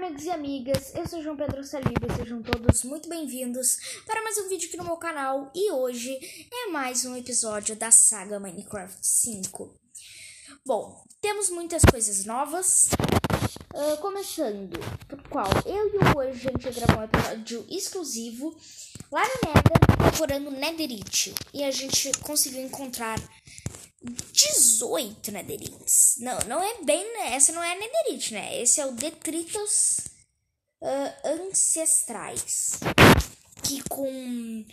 amigos e amigas, eu sou João Pedro Saliba sejam todos muito bem-vindos para mais um vídeo aqui no meu canal e hoje é mais um episódio da saga Minecraft 5. Bom, temos muitas coisas novas, uh, começando por qual eu e o hoje a gente gravou um episódio exclusivo lá no Nether procurando Netherite e a gente conseguiu encontrar 18 Netherites. Não, não é bem. Essa não é Netherite, né? Esse é o Detritos uh, Ancestrais. Que com.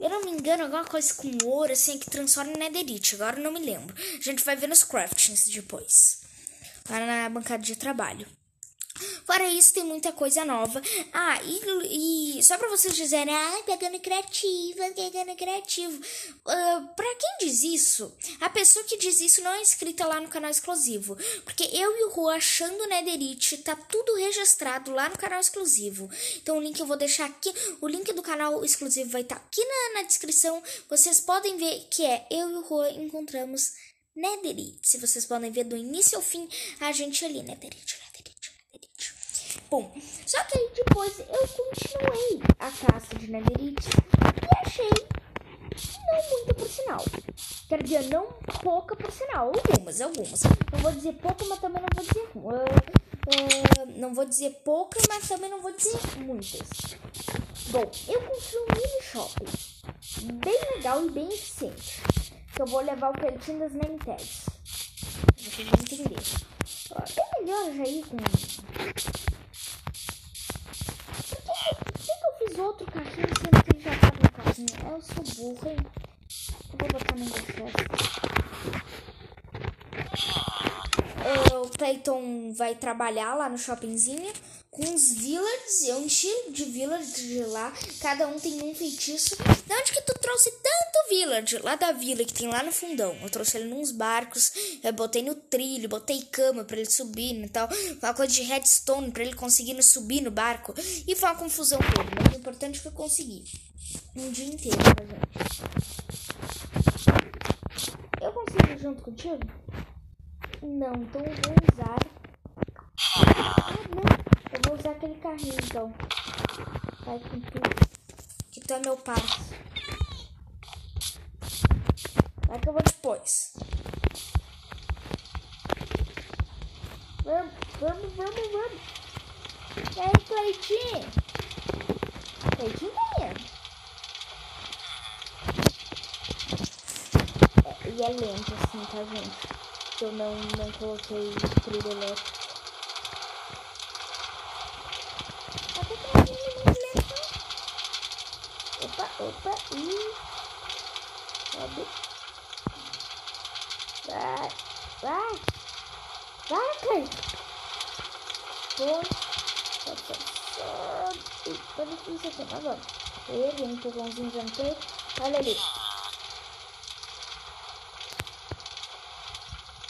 Eu não me engano, alguma coisa com ouro, assim, que transforma em Netherite. Agora eu não me lembro. A gente vai ver nos craftings depois. Lá na bancada de trabalho. Fora isso, tem muita coisa nova. Ah, e, e só pra vocês dizerem, ah, pegando criativa, pegando criativo. Uh, pra quem diz isso, a pessoa que diz isso não é inscrita lá no canal exclusivo. Porque eu e o Ru achando Netherite, tá tudo registrado lá no canal exclusivo. Então o link eu vou deixar aqui. O link do canal exclusivo vai estar tá aqui na, na descrição. Vocês podem ver que é eu e o Ru encontramos Netherite. Se vocês podem ver do início ao fim, a gente ali, Netherite. Bom, só que aí depois eu continuei a caça de netherite e achei não muita por sinal. Quer dizer, não pouca por sinal, algumas, algumas. Não vou dizer pouca, mas também não vou dizer. Uh, uh, não vou dizer pouca, mas também não vou dizer muitas. Bom, eu construí um mini shopping. Bem legal e bem eficiente. Que eu vou levar o pertinho das name tags. Vocês vão entender. É melhor já ir com fiz outro carrinho, sendo que ele já tava no carrinho. Eu sou burra, hein? Eu vou botar no meu O Clayton vai trabalhar lá no shoppingzinho com os villagers. Eu enchi de villagers lá. Cada um tem um feitiço. De onde que tu trouxe tanto village? Lá da vila que tem lá no fundão. Eu trouxe ele nos barcos. Eu botei no trilho, botei cama para ele subir e tal. Uma coisa de redstone para ele conseguir subir no barco. E foi uma confusão toda. Mas o importante foi conseguir. Um dia inteiro pra gente. Eu consigo junto contigo? Não, então eu vou usar. Ah, não. Vou usar aquele carrinho então. Vai com tudo. Que tu é meu parceiro. Vai que eu vou depois. Vamos, vamos, vamos, vamos. E aí, Cleitinho? Cleitinho ganhando. É, e é lento assim, tá, gente? Eu não, não coloquei trilho elétrico. Opa, opa, e... Sobe. Vai, vai. Vai, Clay. Foi. Sobe, sobe. Tá difícil aqui, mas vamos. Ele, um empurrãozinho de antena. Olha ali.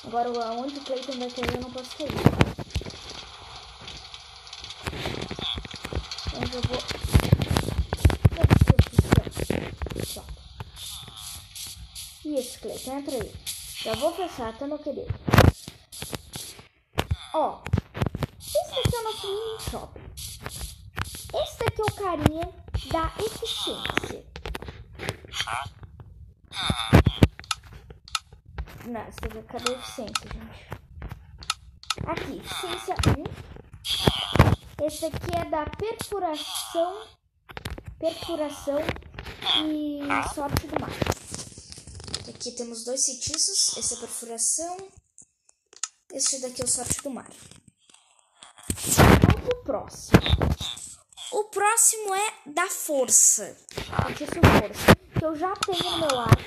Agora, aonde o Clayton vai cair, eu não posso cair. Então, eu vou entra aí. Já vou fechar, tá, meu querido? Ó, esse daqui é o nosso mini shopping. Esse daqui é o carinha da eficiência. Vê, cadê a eficiência, gente? Aqui, eficiência 1. Esse aqui é da perfuração, perfuração e sorte do mar. Aqui temos dois feitiços. Esse é perfuração. Este daqui é o sorte do mar. Vamos pro próximo. O próximo é da força. Feitiço força. Que eu já tenho no meu arco.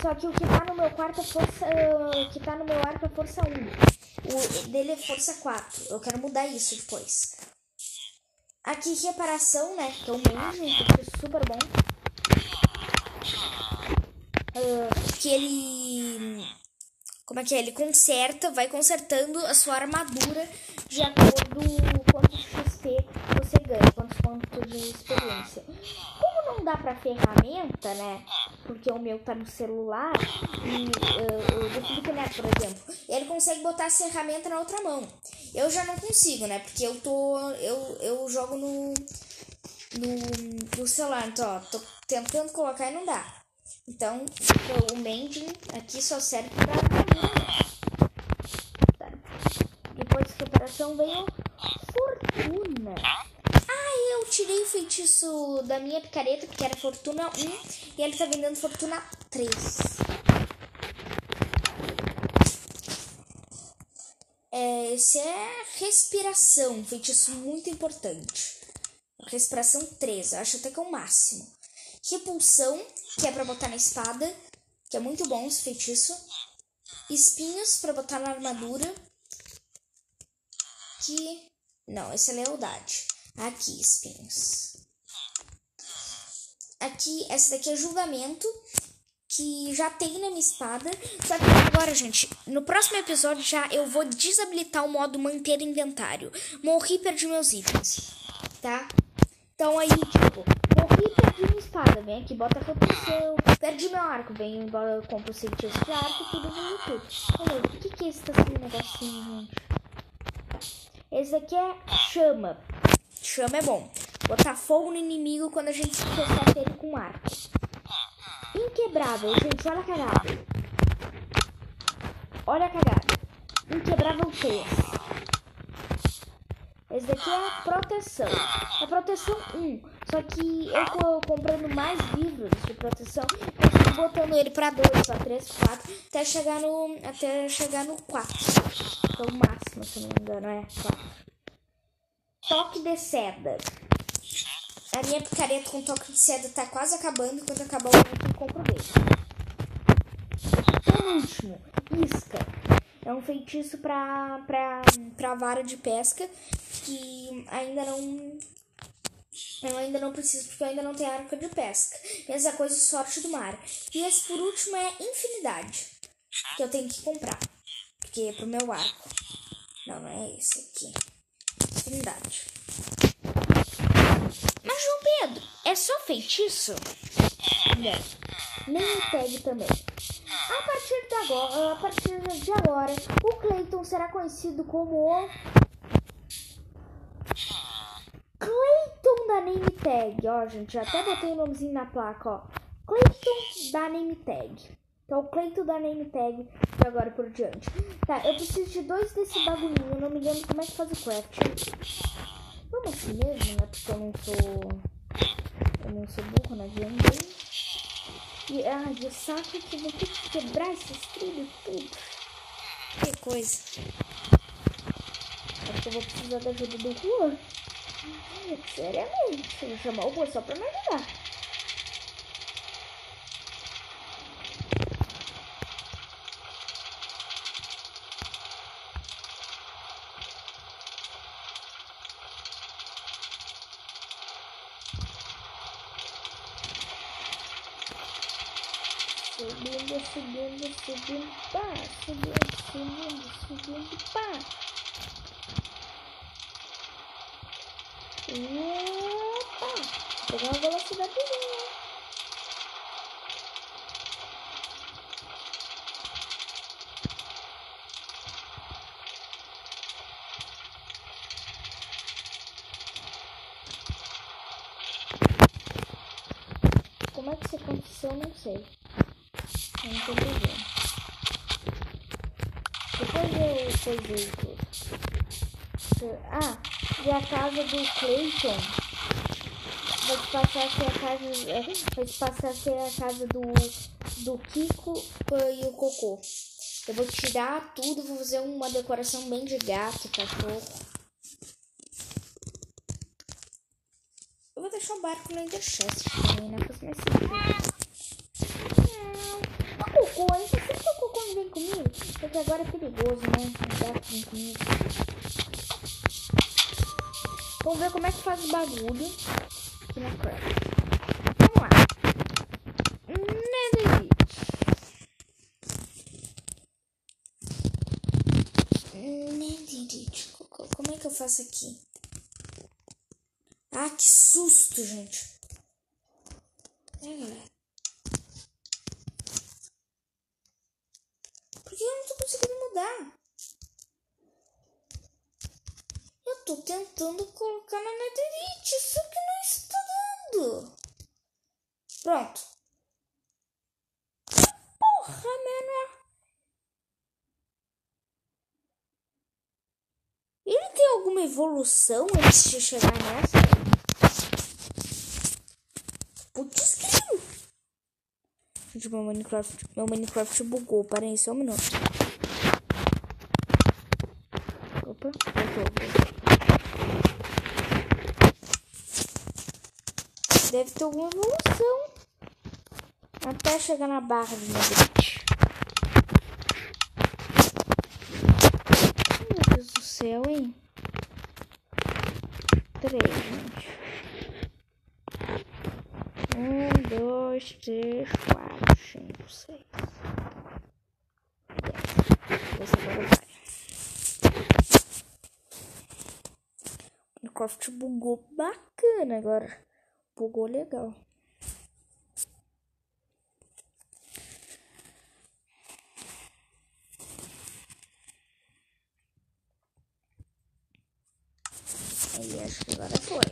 Só que o que tá no meu quarto é força. Uh, o que tá no meu arco é força 1. O dele é força 4. Eu quero mudar isso depois. Aqui reparação, né? Que é o mesmo, que super bom uh, que ele. Como é que é? Ele conserta, vai consertando a sua armadura de acordo com quantos XP você ganha, quantos pontos de experiência. Como não dá pra ferramenta, né? Porque o meu tá no celular e uh, o do Felipe Neto, por exemplo, ele consegue botar a ferramenta na outra mão. Eu já não consigo, né? Porque eu tô. Eu, eu jogo no. No, no celular. Então, ó, tô tentando colocar e não dá. Então, o mending aqui só serve pra Depois de reparação veio fortuna. Ah, eu tirei o feitiço da minha picareta, que era fortuna 1, e ele tá vendendo fortuna 3. É, esse é respiração, feitiço muito importante. Respiração 3, eu acho até que é o máximo. Repulsão, que é pra botar na espada, que é muito bom esse feitiço. Espinhos para botar na armadura. Que. Não, esse é lealdade. Aqui, espinhos. Aqui, essa daqui é julgamento que já tem na minha espada. Só que agora, gente, no próximo episódio já eu vou desabilitar o modo manter inventário. Morri perdi meus itens, tá? Então aí, tipo, morri e perdi minha espada. Vem aqui, bota a proteção. Perdi meu arco. Vem embora, compro o feitiço de arco, tudo, tudo, tudo. Meu o que que é esse tá negocinho, gente? Esse daqui é chama. Chama é bom. Botar fogo no inimigo quando a gente acerta ele com arco. Inquebrável, gente, olha a cagada. Olha a cagada. Inquebrável 3. Esse daqui é proteção. A proteção 1. Só que eu comprando mais livros de proteção, eu fui botando ele pra 2, pra 3, 4, até chegar no. Até chegar no 4. Que é o máximo, se não me engano, é 4. Toque de seda. A minha picareta com toque de seda tá quase acabando. Quando acabar o outro, eu compro dele. último, isca. É um feitiço pra, pra, pra vara de pesca que ainda não. Eu ainda não preciso, porque eu ainda não tenho arco de pesca. Mesma coisa, sorte do mar. E esse por último é infinidade. Que eu tenho que comprar. Porque é pro meu arco. Não, não é esse aqui. Infinidade. Mas, João Pedro, é só feitiço? Não. Nem tag também. A partir de agora, a partir de agora, o Clayton será conhecido como o Clayton da Name Tag. Ó, gente, já até botei o nomezinho na placa, ó. Clayton da Name Tag. Então, o Clayton da Name Tag de agora por diante. Tá, eu preciso de dois desse bagulhinho. Eu não me lembro como é que faz o craft. Vamos assim mesmo, né? Porque eu não sou. Eu não sou burro na vida E ai, o saco que eu vou ter que quebrar esses trilhos tudo. Que coisa. Acho que eu vou precisar da ajuda do Juan. Seriamente. Eu vou chamar o Juan só pra me ajudar. subindo, subindo, subindo, pá, subindo, subindo, subindo, pá. Vou pegar uma velocidadezinha. Como é que isso aconteceu, não sei. Não tô entendendo. Depois eu coisei tudo. Ah, e a casa do Clayton vai passar a ser a casa. É, vai passar a ser a casa do, do Kiko e o Cocô. Eu vou tirar tudo, vou fazer uma decoração bem de gato, cachorro. Eu vou deixar o barco no Ender Chest também, né? Faz mais sentido cocô, hein? Você sempre o cocô não vem comigo? Porque agora é perigoso, né? O gato vem comigo. Vamos ver como é que faz o bagulho aqui na craft. Vamos lá. Netherite. Como é que eu faço aqui? Ah, que susto, gente. É, galera. Porque eu não tô conseguindo mudar. tô tentando colocar na netherite, só que não está dando. Pronto. Porra, mano. Ele tem alguma evolução antes de chegar nessa? Putz, que Gente, meu Minecraft, meu Minecraft bugou. Parem só um minuto. Opa, voltou. Deve ter alguma evolução. Até chegar na barra de Madrid. Meu Deus do céu, hein? Três, gente. Um, dois, três, quatro, cinco, seis. Dez. agora vai. Minecraft bugou bacana agora. Bugou legal. Aí acho que agora foi.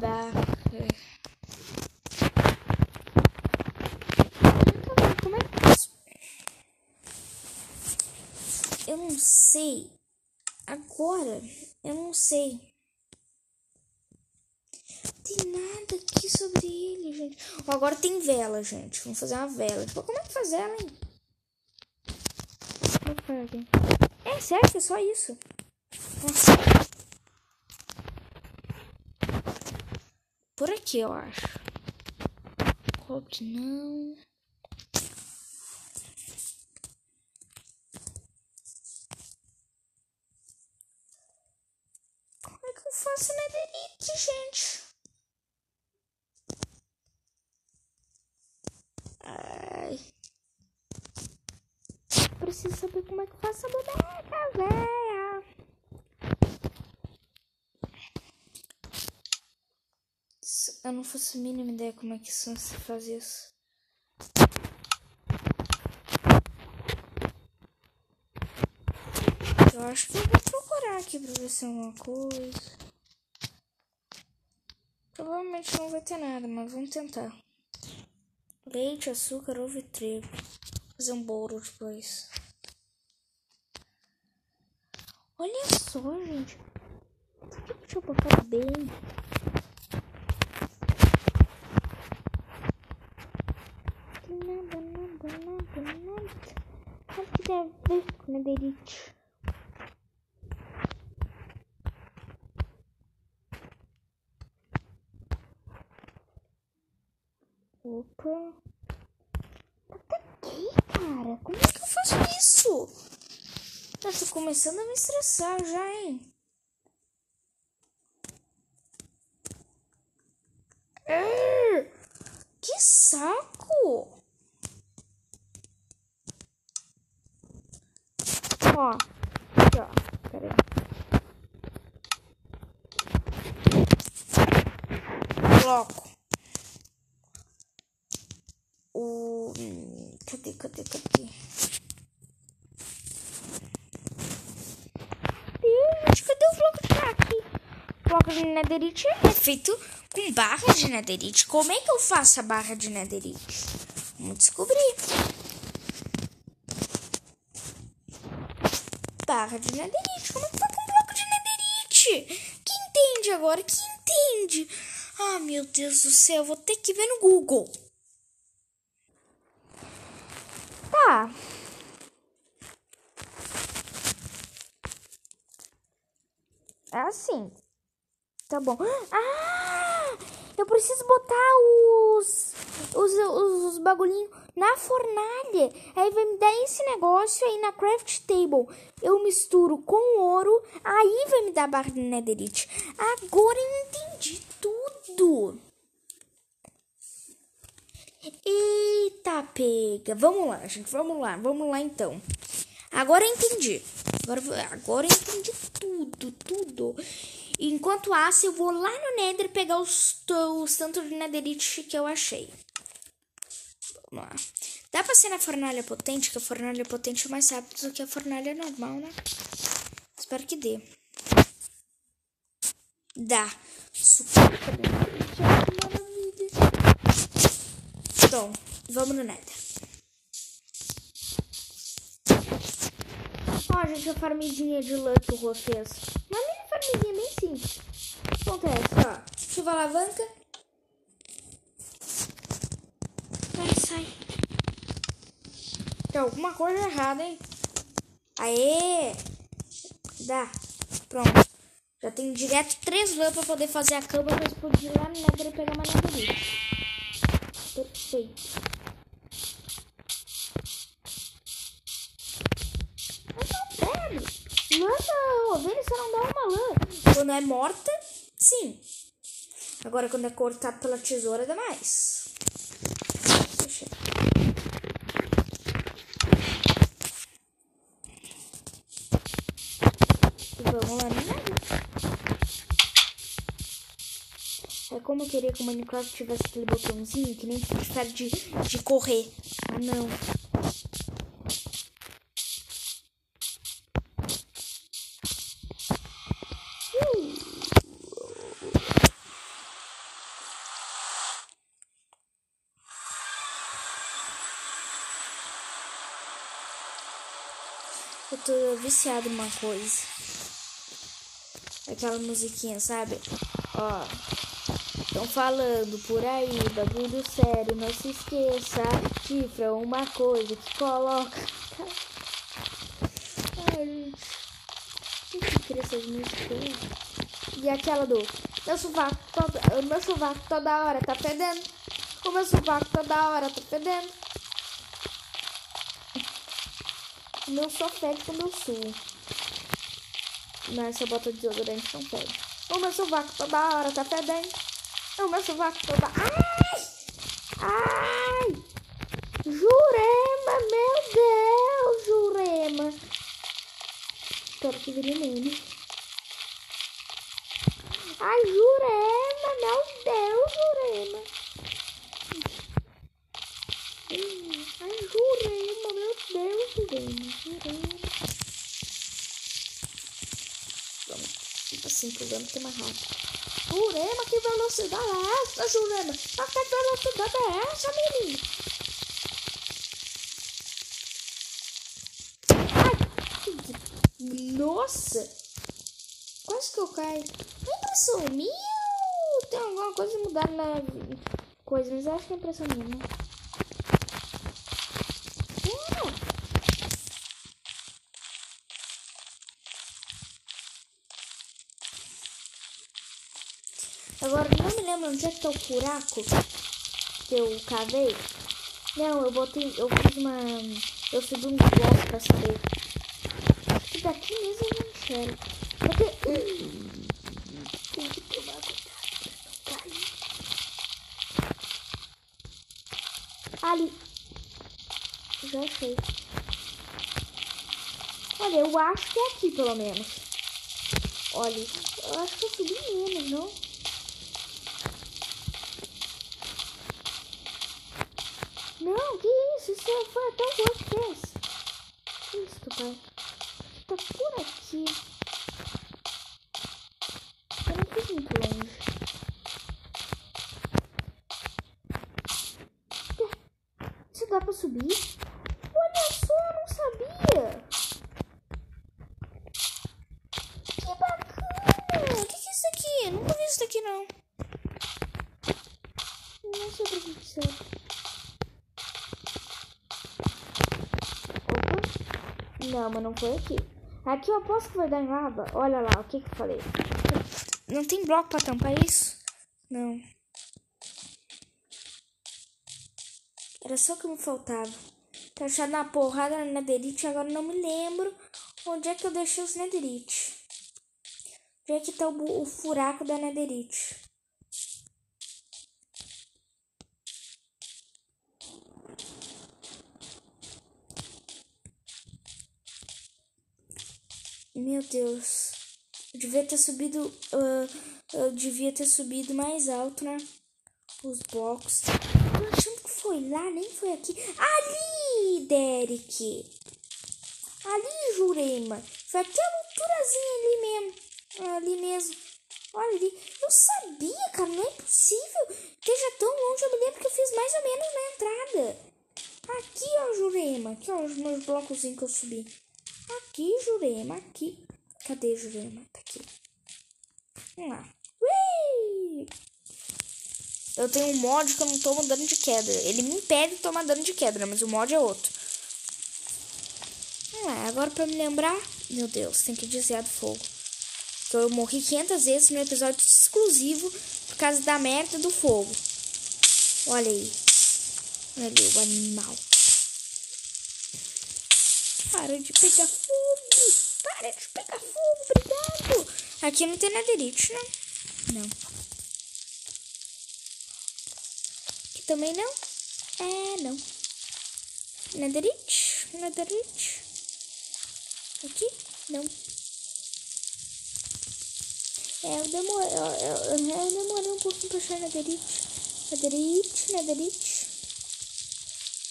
Barra. Como é que eu não sei. Agora, eu não sei. Tem nada aqui sobre ele, gente. Agora tem vela, gente. Vamos fazer uma vela. Tipo, como é que faz ela, hein? É sério, é só isso. Nossa. Por aqui, eu acho. Cobre não. Como é que eu faço netherite, gente? Ai preciso saber como é que faço a boneca, véia. Eu não faço a mínima ideia como é que se faz isso. Eu acho que eu vou procurar aqui pra ver se é uma coisa. Provavelmente não vai ter nada, mas vamos tentar. Leite, açúcar, ovo e trigo. Fazer um bolo depois. Olha só, gente. Deixa eu botar bem. Nada, nada, nada, nada. Sabe que deve ver com nederite? Opa. Tá aqui, cara. Como é que eu faço isso? Eu tô começando a me estressar já, hein? Que saco! Ó, aqui, ó. Pera aí. Coloco. O. Cadê, cadê, cadê? Bloco de netherite é feito com barra de netherite. Como é que eu faço a barra de netherite? Vamos descobrir. Barra de netherite. Como é que faz com bloco de netherite? Que entende agora? Que entende? Ah, meu Deus do céu. Vou ter que ver no Google. Tá. É assim. Tá bom. Ah! Eu preciso botar os. Os, os, os bagulhinhos na fornalha. Aí vai me dar esse negócio aí na craft table. Eu misturo com ouro. Aí vai me dar barra de netherite. Agora eu entendi tudo. Eita, pega. Vamos lá, gente. Vamos lá. Vamos lá então. Agora eu entendi. Agora, agora eu entendi tudo, tudo. Enquanto assa, eu vou lá no Nether pegar os, os tantos de Netherite que eu achei. Vamos lá. Dá pra ser na fornalha potente, que a fornalha potente é mais rápido do que a fornalha normal, né? Espero que dê. Dá. Super. Então, vamos no Nether. Ó, gente, a farmidinha de lã que o Rua fez. Uma mini farmidinha bem simples. Acontece, ó. Chuva alavanca. Vai, sai. Tem alguma coisa errada, hein? Aê! Dá. Pronto. Já tenho direto três lã pra poder fazer a cama pra explodir lá Nether e pegar mais nada Perfeito. Mas não pego. Lã da não dá uma lã. Quando é morta, sim. Agora quando é cortado pela tesoura, dá mais. Vamos lá Nether. É como eu queria que o Minecraft tivesse aquele botãozinho que nem Free de, de correr. Ah, não. Eu tô viciado em uma coisa. Aquela musiquinha, sabe? Ó. Estão falando por aí, bagulho sério, não se esqueça. Cifra uma coisa que coloca. Ai, gente. Que cria essas músicas? E aquela do. Meu sovaco toda. Meu sovaco toda hora tá fedendo. O meu sovaco toda hora tá fedendo. O meu só fede quando eu suo. Mas se eu boto desodorante não fede. O meu sovaco toda hora tá fedendo. O meu sovaco toda. Ai! Ai! Jurema, meu Deus, Jurema. Espero que vire nele. Ai, Jurema, meu Deus, Jurema. Ai, Jurema, meu Jurema. Jurema. Vamos, tipo assim, pulando que mais rápido. Jurema, que velocidade é essa, Jurema? Mas que velocidade é essa, menino? Ai, nossa! Quase que eu caio. Impressão minha tem alguma coisa mudada na coisa? Mas acho que é impressão minha, né? Não lembro onde é que tá o buraco que eu cavei. Não, eu botei, eu fiz uma, eu subi um bloco pra saber. Que daqui mesmo eu não enxergo. Porque... Tem que tomar cuidado Ali. Já achei. Olha, eu acho que é aqui, pelo menos. Olha, eu acho que eu subi menos, não? Não, que isso? Isso foi até o Deus fez. Que isso, pai? Tá por aqui. Eu não fiz muito longe. Isso dá pra subir? Olha só, eu não sabia. Que bacana. O que, que é isso aqui? Eu nunca vi isso aqui, não. Não sei pra que serve. Não, mas não foi aqui. Aqui eu aposto que vai dar em lava. Olha lá, o que que eu falei. Não tem bloco pra tampar isso? Não. Era só o que me faltava. Tá achado na porrada na netherite, agora não me lembro onde é que eu deixei os netherite. Onde é que tá o, o furaco da netherite. Meu Deus. Eu devia ter subido. Uh, eu devia ter subido mais alto, né? Os blocos. Tô achando que foi lá, nem foi aqui. Ali, Derek. Ali, Jurema. Foi aquela alturazinha ali mesmo. Ali mesmo. Olha ali. Eu sabia, cara. Não é possível esteja tão longe. Eu me lembro que eu fiz mais ou menos na entrada. Aqui, ó, Jurema. Aqui, ó, os meus blocozinhos que eu subi. Aqui, Jurema. Aqui. Cadê Jurema? Tá aqui. Vamos lá. Ui! Eu tenho um mod que eu não tomo dano de queda. Ele me impede de tomar dano de queda, mas o mod é outro. Vamos lá, agora pra me lembrar... Meu Deus, tem que desviar do fogo. Que eu morri 500 vezes no episódio exclusivo por causa da merda do fogo. Olha aí. Olha ali o animal. Para de pegar pegar fogo, obrigado. Aqui não tem netherite, né? Não. Aqui também não? É, não. Netherite, netherite. Aqui? Não. É, eu demorei, eu, eu, eu demorei um pouquinho pra achar netherite. Netherite, netherite.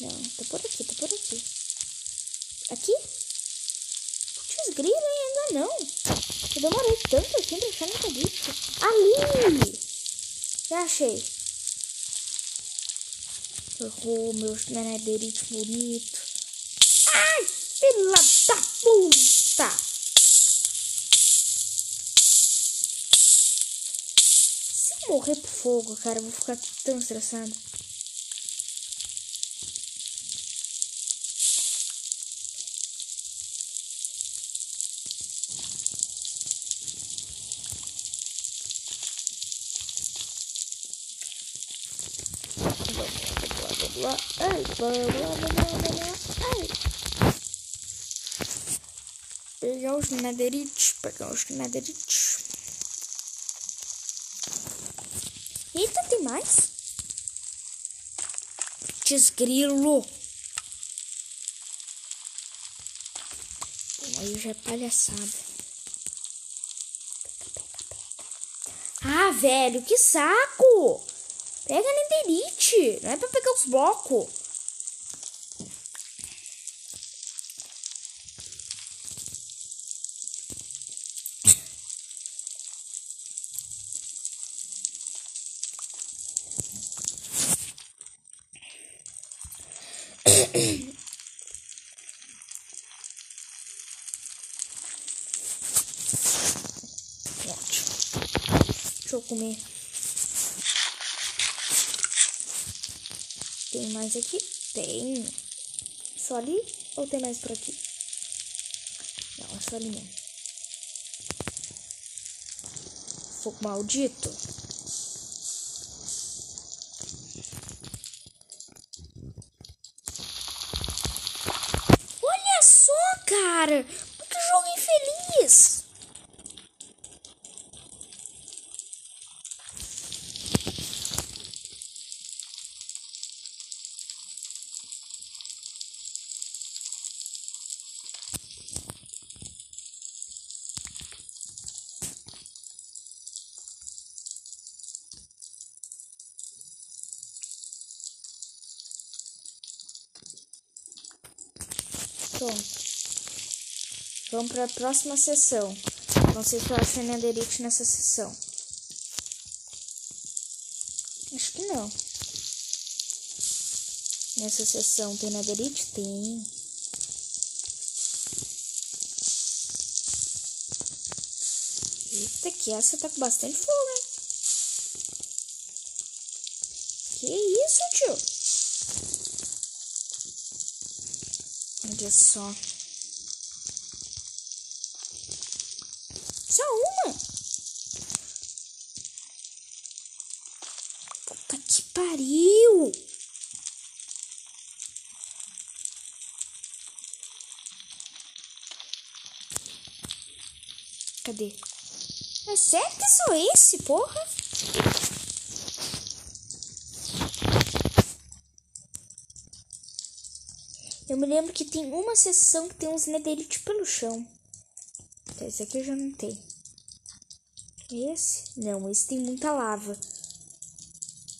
Não, tá por aqui, tá por aqui. Aqui? Putz, grilo, ainda não. Eu demorei tanto assim pra achar netherite. Ali! Já achei. Oh, meu netherite bonito. Ai, filha da puta! Se eu morrer pro fogo, cara, eu vou ficar tão estressado. Ai, ai. Pegar os nederites, pegar os nederites. Eita, tem mais? Desgrilo. Aí já é palhaçada. Ah, velho, que saco! Pega netherite, não é pra pegar os blocos. Deixa eu comer. Tem mais aqui? Tem. Só ali ou tem mais por aqui? Não, é só ali mesmo. Fogo maldito. Olha só, cara. Que jogo infeliz. Pronto. Vamos para a próxima sessão. Não sei se eu acho netherite nessa sessão. Acho que não. Nessa sessão tem netherite? Tem. Eita, que essa tá com bastante fogo, hein? Que isso, tio? Olha só. Só uma? Puta que pariu! Cadê? É sério que sou esse, porra? Eu me lembro que tem uma seção que tem uns netherite pelo chão. Esse aqui eu já não esse? Não, esse tem muita lava.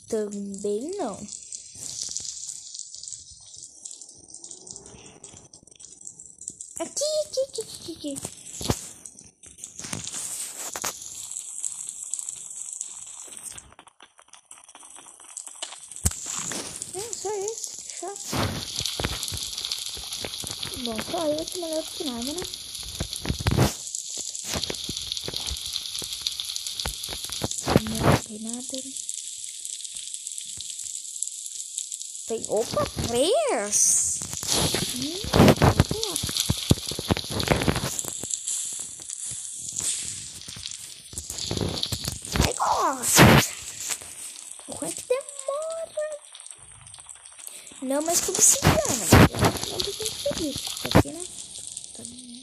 Também não. Aqui, aqui, aqui, aqui, aqui. É, Bom, só eu que melhor que nada, né? Não nada. Tem. Opa, três! Hum, Ai, gosta! Quanto demora? Não, mas com obsidiana. Não tem que pedir. Isso aqui, né? Tá bom.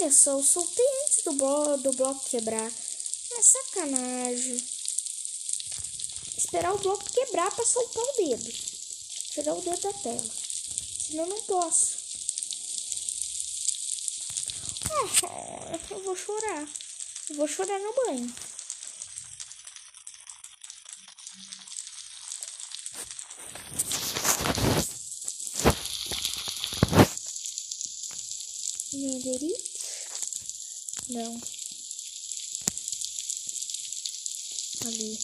Olha só, eu soltei antes do, blo do bloco quebrar. É sacanagem. Esperar o bloco quebrar pra soltar o dedo. Tirar o dedo da tela. Senão eu não posso. Ah, eu vou chorar. Eu vou chorar no banho. Netherite? Não. Ali.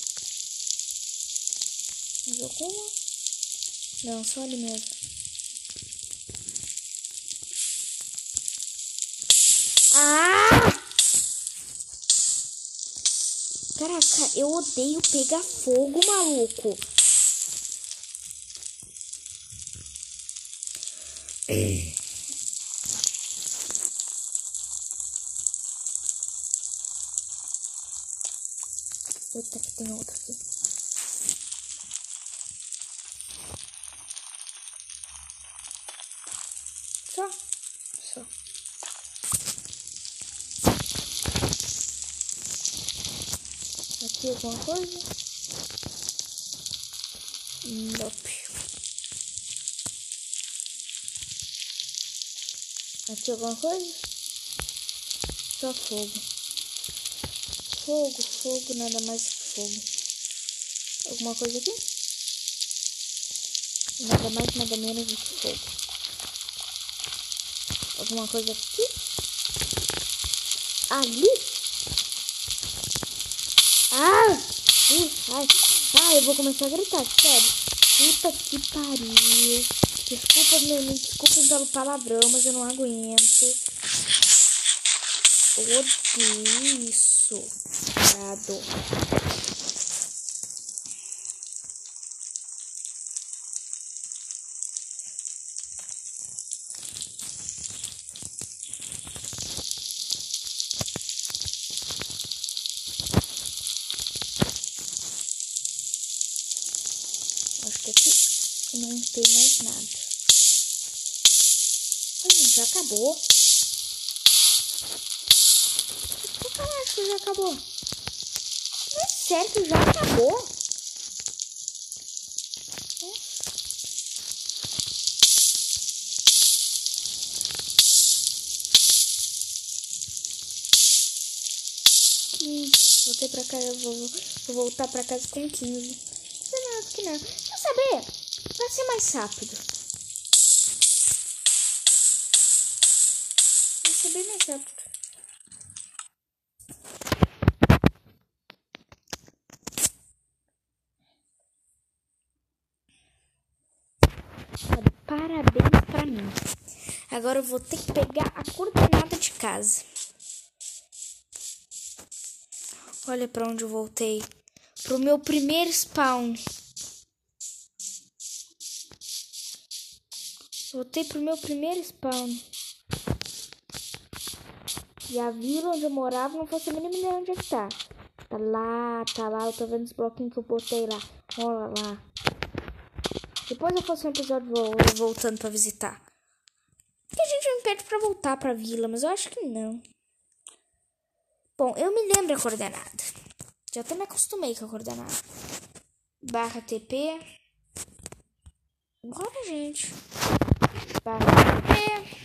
Mais alguma? Não, só ali mesmo. Ah! Caraca, eu odeio pegar fogo, maluco. Eita, que tem outro aqui. Só. Só. Aqui alguma coisa? Nope. Aqui alguma coisa? Só fogo. Fogo, fogo, nada mais que fogo. Alguma coisa aqui? Nada mais, nada menos do que fogo. Alguma coisa aqui? Ali? Ah! Ih, ai, ai, eu vou começar a gritar, sério. Puta que pariu. Desculpa, meu, me desculpem pelo palavrão, mas eu não aguento. Odeio isso. Parado. Acho que aqui não tem mais nada. Ai, gente, já acabou. Por que eu acho que já acabou? É que já acabou? Hum, voltei pra casa, vou, vou voltar pra casa com 15. Não, não, que não. Quer saber? Vai ser mais rápido. Vai ser bem mais rápido. Parabéns pra mim. Agora eu vou ter que pegar a coordenada de casa. Olha pra onde eu voltei. Pro meu primeiro spawn. Voltei pro meu primeiro spawn. E a vila onde eu morava não fosse a mínima ideia onde é que tá. Tá lá, tá lá. Eu tô vendo os bloquinhos que eu botei lá. Olha lá. Depois eu faço um episódio vo- voltando pra visitar. Que a gente me pede pra voltar pra vila, mas eu acho que não. Bom, eu me lembro a coordenada. Já até me acostumei com a coordenada. Barra TP. Bora, gente. Barra TP.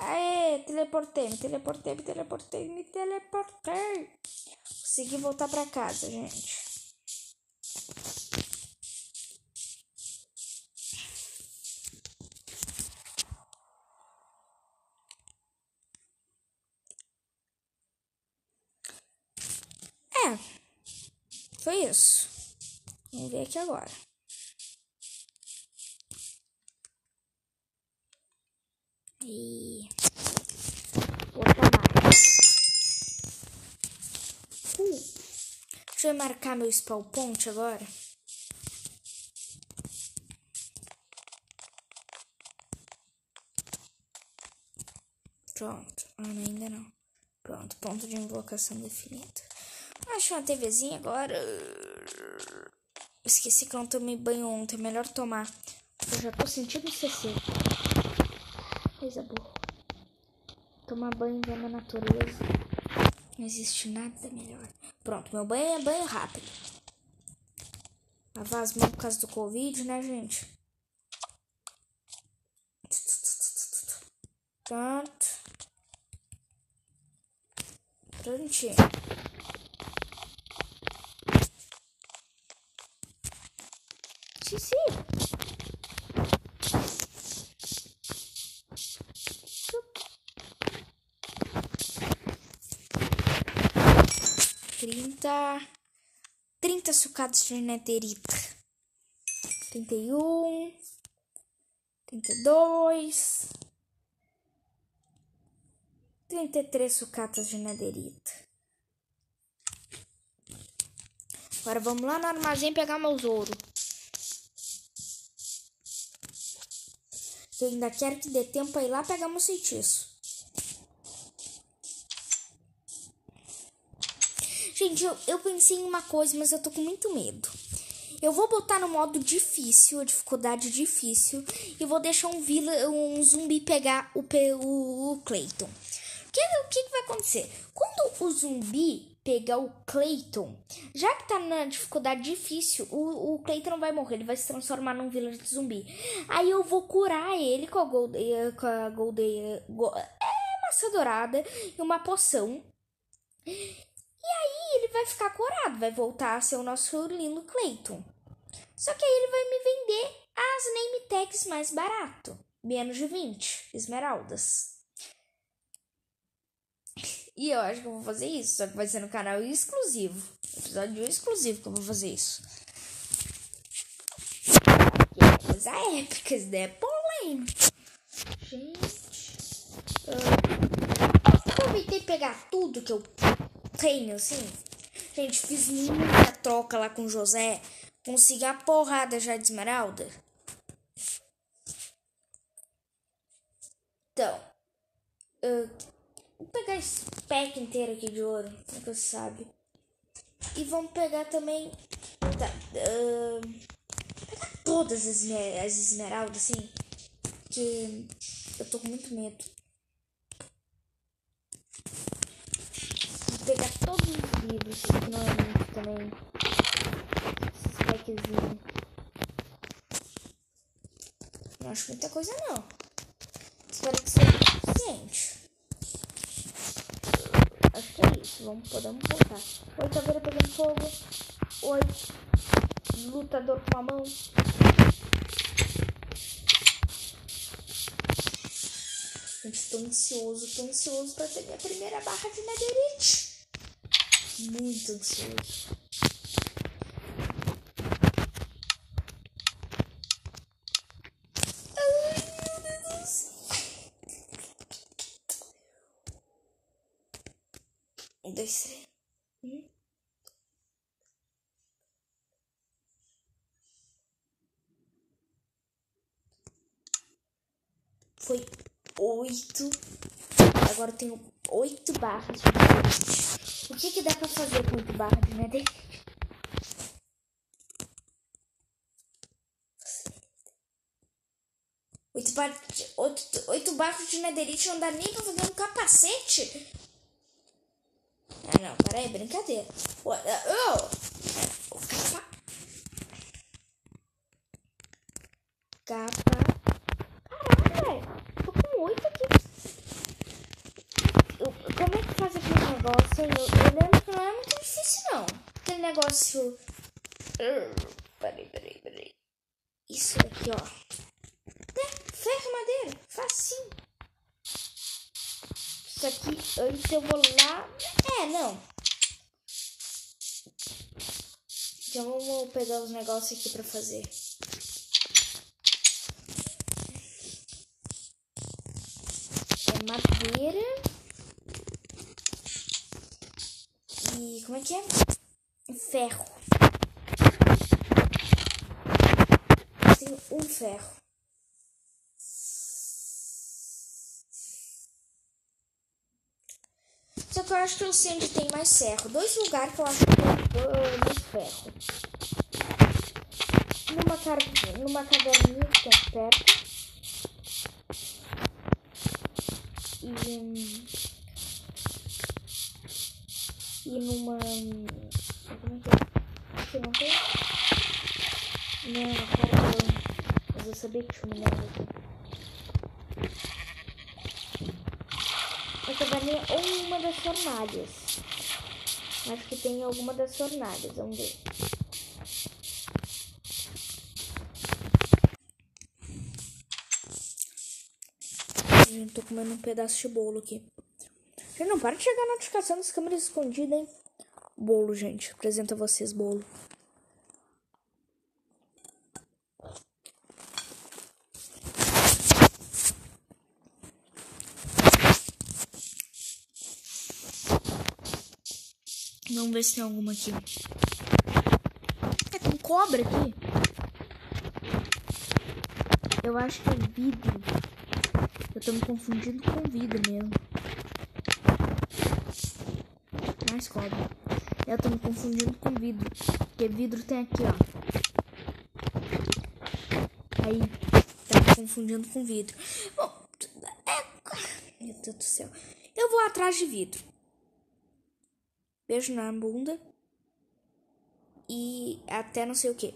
Aê, teleportei, me teleportei, me teleportei, me teleportei. Consegui voltar pra casa, gente. É. Foi isso. Vamos ver aqui agora. E vou tomar. Uh. Eu marcar meu spawn point agora. Pronto. Ah, ainda não. Pronto, ponto de invocação definido. Acho uma TVzinha agora. Esqueci que eu não tomei banho ontem. É melhor tomar. Eu já tô sentindo CC. Coisa boa. Tomar banho vendo a natureza. Não existe nada melhor. Pronto, meu banho é banho rápido. Lavar as mãos por causa do Covid, né, gente? Pronto. Prontinho. 30, 30 sucados de neterita. 31, 32, 33 sucatas de nederita. Agora vamos lá no armazém pegar meus ouro. Eu ainda quero que dê tempo pra ir lá pegar meu feitiço. Gente, eu, eu pensei em uma coisa, mas eu tô com muito medo. Eu vou botar no modo difícil, a dificuldade difícil, e vou deixar um, vila, um zumbi pegar o, o, o Clayton. Que, o que, que vai acontecer? Quando o zumbi pegar o Clayton, já que tá na dificuldade difícil, o, o Clayton não vai morrer, ele vai se transformar num village de zumbi. Aí eu vou curar ele com a Gold, com a Gold, go, é, maçã dourada e uma poção. E aí ele vai ficar curado, vai voltar a ser o nosso lindo Clayton. Só que aí ele vai me vender as name tags mais barato, menos de 20 esmeraldas. E eu acho que eu vou fazer isso, só que vai ser no canal exclusivo. Episódio exclusivo que eu vou fazer isso. Que é coisa épica, isso daí é polêmico. Gente. Uh, aproveitei pegar tudo que eu tenho, assim. Gente, fiz muita troca lá com o José. Consegui a porrada já de esmeralda. Então. Uh, Vou pegar esse pack inteiro aqui de ouro, como você sabe. E vamos pegar também. Tá, uh, pegar todas as, as esmeraldas, assim. Que eu tô com muito medo. Vou pegar todos não é muito também. Não acho muita coisa não. Espero que seja suficiente. Acho que é isso. Vamos, podemos voltar. Oi, caveira pegando fogo. Oi, lutador com a mão. Gente, estou ansioso, estou ansioso para ter minha primeira barra de netherite. Muito ansioso. Um, dois, três. Foi oito. Agora tenho oito barras de netherite. O que que dá pra fazer com oito barras de netherite? Oito, bar... barras de netherite não dá nem pra fazer um capacete? Ah, não, peraí, brincadeira. Oh, oh. Capa. Capa. Caraca, tô com oito aqui. Eu, como é que faz aquele negócio? Eu, eu lembro que não é muito difícil negócio. Peraí, peraí, peraí. Isso aqui, ó. É, ferro madeira. Facinho. Isso aqui, antes eu vou lá. É, não. Já vamos pegar os negócios aqui pra fazer. É madeira. E como é que é? Ferro. Tem um ferro. Só que eu acho que eu sei onde tem mais ferro. Dois lugares que eu acho que tem mais ferro. Numa, car... numa caverninha que tem perto. E... E numa... Como é que é? Você não tem? Não, cara, Mas eu sabia que tinha um minério ou uma das fornalhas. Acho que tem alguma das fornalhas, vamos ver. Gente, tô comendo um pedaço de bolo aqui. Gente, não para de chegar a notificação das câmeras escondidas, hein? Bolo, gente. Apresento a vocês bolo. Vamos ver se tem alguma aqui. É, tem cobra aqui. Eu acho que é vidro. Eu tô me confundindo com vidro mesmo. Mais cobra. Eu tô me confundindo com vidro. Porque vidro tem aqui, ó. Aí, tá me confundindo com vidro. É, meu Deus do céu. Eu vou atrás de vidro beijo na bunda e até não sei o que.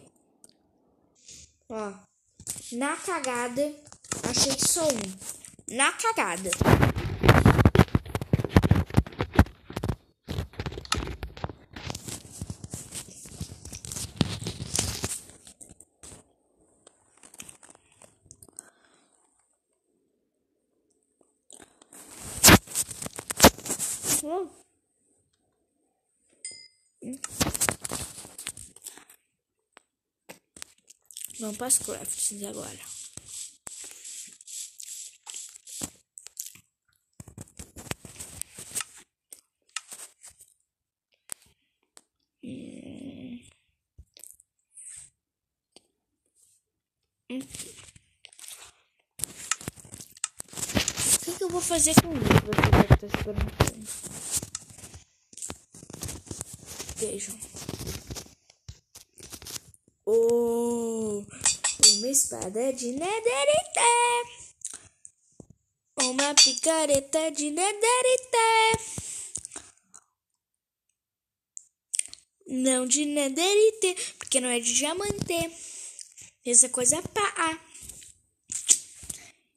Ó, na cagada, achei só um. Na cagada. Hum. Vamos para as crafts agora. Hum. O que, que eu vou fazer com isso? Você deve estar se perguntando. Oh, uma espada de nederite. Uma picareta de nederite. Não de nederite, porque não é de diamante. Essa coisa é pá.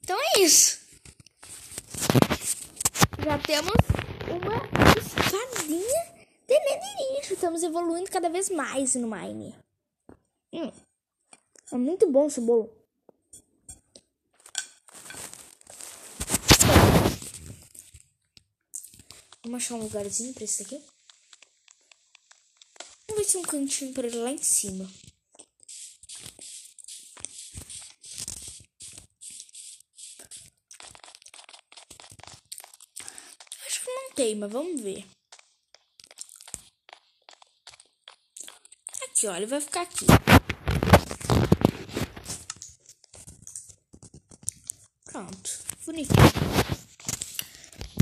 Então é isso. Já temos uma espadinha de nederite. Estamos evoluindo cada vez mais no Mine. É muito bom esse bolo. Vamos achar um lugarzinho pra esse aqui. Vamos ver se um cantinho pra ele lá em cima. Acho que não tem, mas vamos ver. Aqui, ó, ele vai ficar aqui. Bonitinho.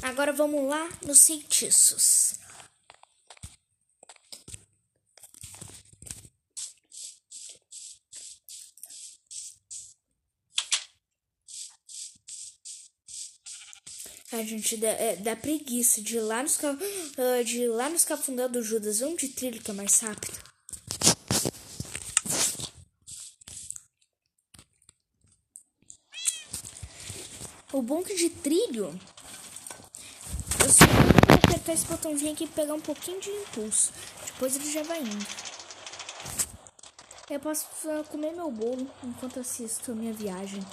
Agora vamos lá nos feitiços. A gente dá, é, dá preguiça de ir lá nos, uh, de lá nos cafundó do Judas. Vamos de trilho que é mais rápido. bom que de trilho. Eu só vou apertar esse botãozinho aqui e pegar um pouquinho de impulso. Depois ele já vai indo. Eu posso ah, comer meu bolo enquanto assisto a minha viagem.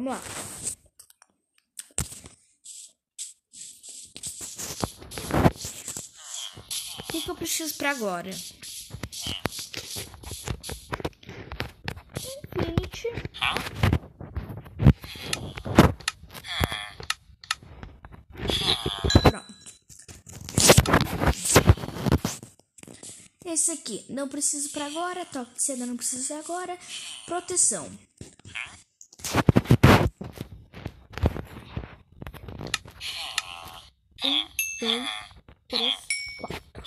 Vamos lá. O que, que eu preciso para agora? Infinity. Pronto. Esse aqui não preciso para agora. Toque de seda não precisa agora. Proteção. dois, três, quatro.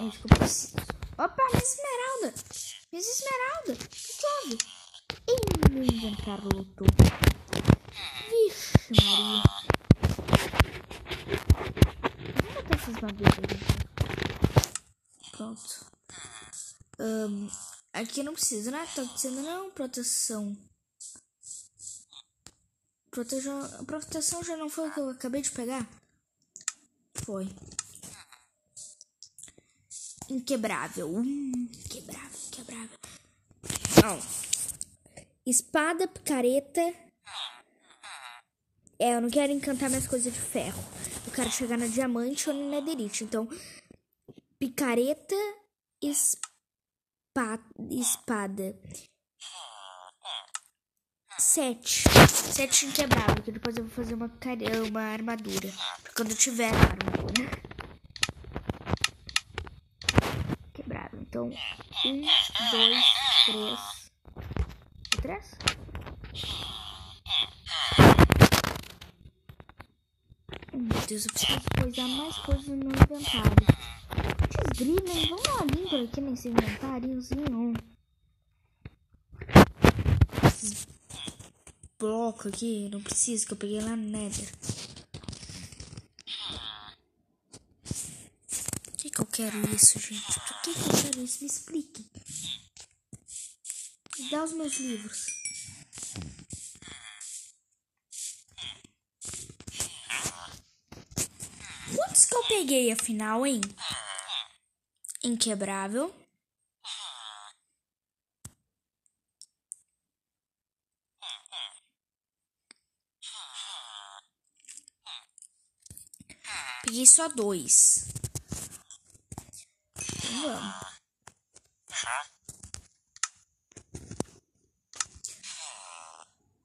É isso que eu preciso. Opa, Miss Esmeralda! Miss Esmeralda! O que, que houve? Ih, meu inventário lutou. Vixe, Maria. Vou botar essas madeiras aqui. Pronto. Um, aqui não precisa, né? Tá dizendo não, proteção. Proteção, proteção já não foi o que eu acabei de pegar? Foi. Inquebrável. Hum, inquebrável, inquebrável. Não. Espada, picareta. É, eu não quero encantar minhas coisas de ferro. Eu quero chegar na diamante ou na netherite. Então, picareta, espada, espada sete. Sete inquebrável, que depois eu vou fazer uma, uma armadura. Quando eu tiver a armadura. Quebrável. Então, um, dois, três. Três? Meu Deus, eu preciso coisar mais coisas no meu inventário. Desgrila, vamos lá limpa aqui nesse inventáriozinho. Esses bloco aqui, não precisa, que eu peguei lá no Nether. Por que, que eu quero isso, gente? Por que, que eu quero isso? Me explique. Me dá os meus livros. Quantos que eu peguei afinal, hein? Inquebrável. Peguei só dois. Vamos.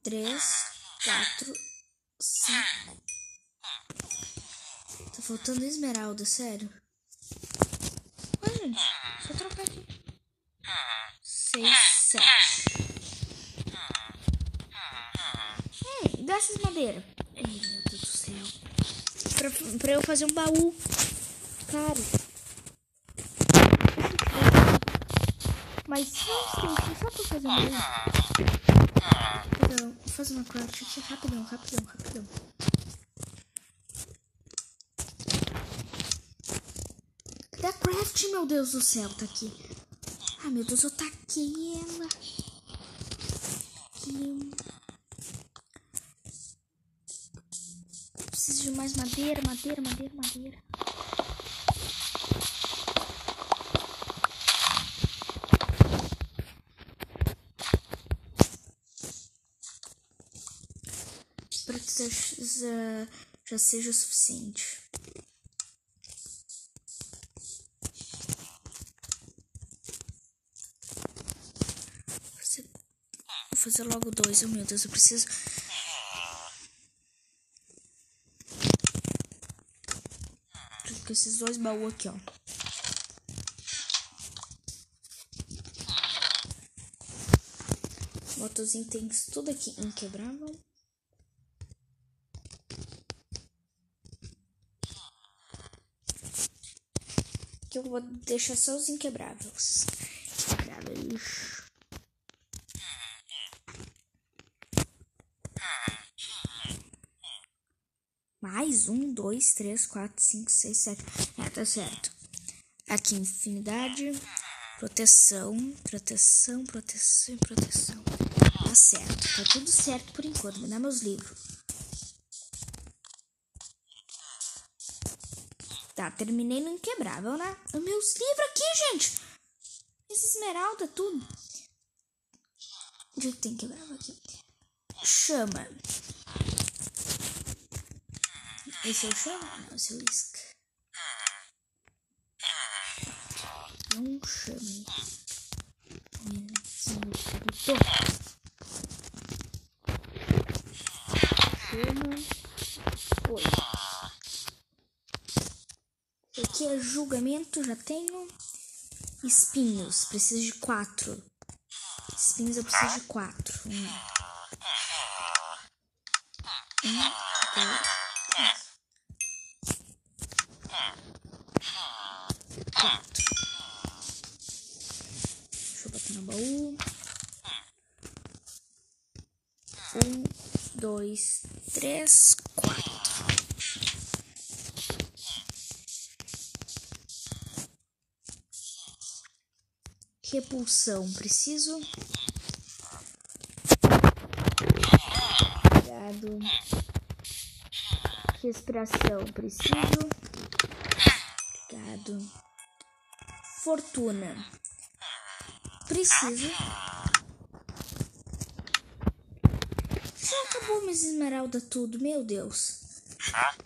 Três, quatro, cinco. Tá faltando esmeralda, sério. Gente, só trocar aqui. Seis, sete. Hum, dá essas madeiras. Ai, meu Deus do céu pra, pra eu fazer um baú. Cara. Mas sim, só pra fazer um baú. Rapidão, vou fazer uma craft aqui. Rapidão, rapidão, rapidão. Craft, meu Deus do céu? Tá aqui. Ah, meu Deus, eu taquei ela. Aqui. preciso de mais madeira, madeira, madeira, madeira. Espero que seja, já seja o suficiente. Fazer logo dois. Oh meu Deus, eu preciso com esses dois baús aqui, ó. Bota os itens tudo aqui inquebrável. que eu vou deixar só os inquebráveis. Inquebráveis. Mais um, dois, três, quatro, cinco, seis, sete. É, tá certo. Aqui, infinidade. Proteção, proteção, proteção, proteção. Tá certo. Tá tudo certo por enquanto. Me dá meus livros. Tá, terminei no inquebrável, né? Os meus livros aqui, gente. Esse esmeralda, tudo. Onde é que tem quebrável aqui? Chama. Esse é o chama? Não, esse é o isca. Não chame. Chama. Oi. Aqui é julgamento, já tenho. Espinhos, preciso de quatro. Espinhos eu preciso de quatro. Um. Um, dois. Quatro. Deixa eu botar no baú. Um, dois, três, quatro. Repulsão, preciso. Obrigado. Respiração, preciso. Obrigado. Fortuna. Preciso. Já acabou minhas esmeralda tudo, meu Deus.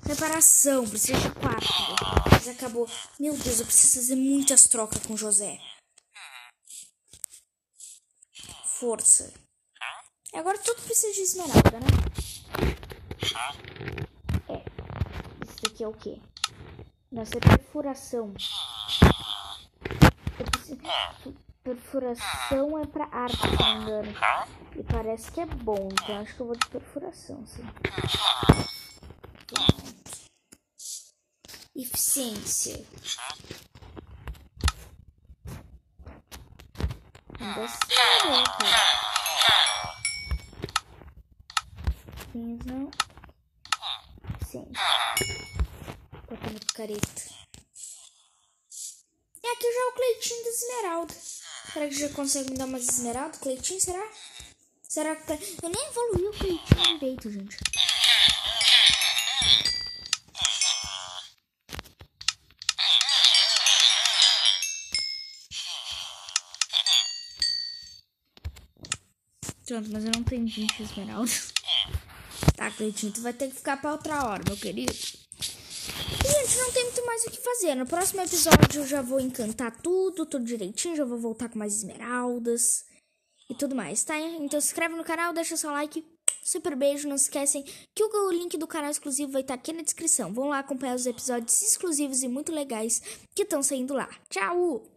Reparação, preciso de quatro. Mas acabou. Meu Deus, eu preciso fazer muitas trocas com José. Força. Agora tudo precisa de esmeralda, né? É. Isso daqui é o quê? Nossa, é perfuração. Perfuração é pra arte, se não me engano. E parece que é bom, então acho que eu vou de perfuração, sim. Eficiência. Ainda sério, cara. Não. Sim. Botando picareta. E aqui já é o Cleitinho das Esmeralda. Será que já consegue me dar umas esmeraldas? Cleitinho, será? Será que... Eu nem evoluí o Cleitinho direito, gente. Pronto, mas eu não tenho 20 esmeraldas. Tá, Cleitinho, tu vai ter que ficar pra outra hora, meu querido. E, gente, não tem muito mais o que fazer. No próximo episódio eu já vou encantar tudo, tudo direitinho. Já vou voltar com mais esmeraldas e tudo mais, tá? Então se inscreve no canal, deixa seu like. Super beijo, não esquecem que o link do canal exclusivo vai estar aqui na descrição. Vão lá acompanhar os episódios exclusivos e muito legais que estão saindo lá. Tchau!